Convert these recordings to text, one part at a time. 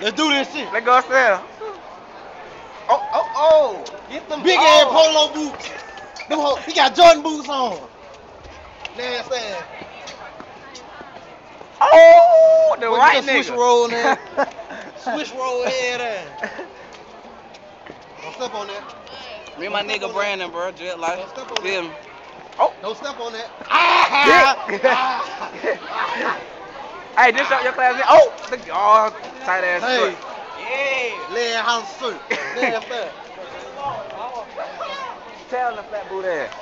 Let's do this shit. Let's go upstairs. Oh, oh, oh. Get them Big oh. ass polo boots. Them ho- he got Jordan boots on. Nasty ass. Oh, the What, right nigga. just Swish roll there. Swish roll head ass. Don't step on that. Me and my nigga Brandon, bro, just like Don't step on feel me. Don't step on that. Dick. Ah! Hey, this up your class. Oh, look, oh, tight ass Hey. short. Yeah. Lay house suit. Damn fat. Tell the flat boot ass.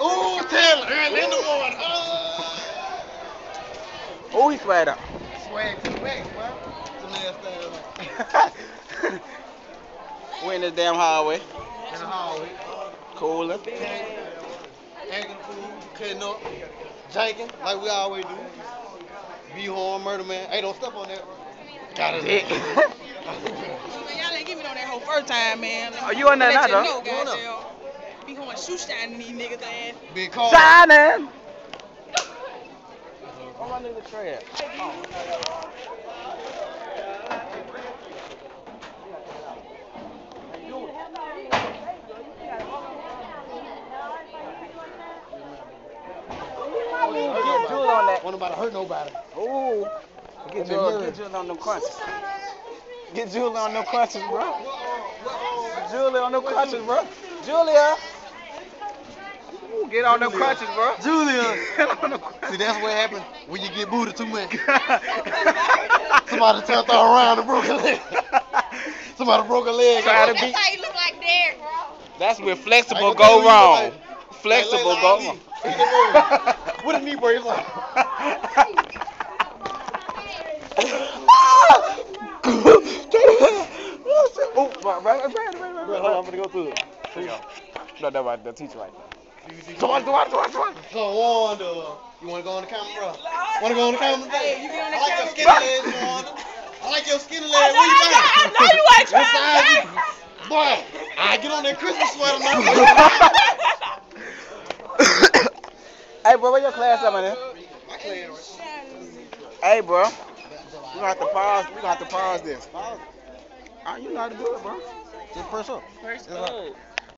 Ooh, Taylor, early in the morning. Oh. Oh, he sweat up. Swag to the max, bro. Some ass. We in this damn hallway. In the hallway. Cooling. Acting cool, cutting up, janking, like we always do. B.Horn, murder man. Hey, don't step on that. Got it. Dick. Y'all ain't give me on that whole first time, man. Oh, you on that Let now, though? know, You. Be going shoe shining these niggas ass. Big car. Shining. Where my nigga Trey at? Get Jewel on that. Wasn't about to hurt nobody. Ooh. Get Them Jewel, get Jewel on them crunches. Get Julie on them crunches, bro. Julie on them crunches, bro. Julia. Ooh, get on them Julia. crunches, bro. Julia. Get on them See, that's what happens when you get booted too much. Somebody turned around and broke a leg. Somebody broke a leg. Try to That's how you look like there, bro. That's where flexible ain't gonna tell go wrong. Flexible go wrong. Look at the What a knee brace like? Oh, right, right, right, right, right, hold on, I'm gonna go through it. No, that right, the teacher right there. Come on, come on, come on, come on. So, Wanda, you wanna go on the camera, bro? Wanna go on the camera? Hey, you get on the I like your skinny legs, Wanda. I like your skinny legs. Oh, I know, What you I know, I know you ain't trying to Boy, I get on that Christmas sweater now. hey, bro, where your class at, man? My clan, right? Hey, bro. We gonna have to pause. We gonna have to pause this. Oh, you know how to do it, bro. Just press up. Like- go.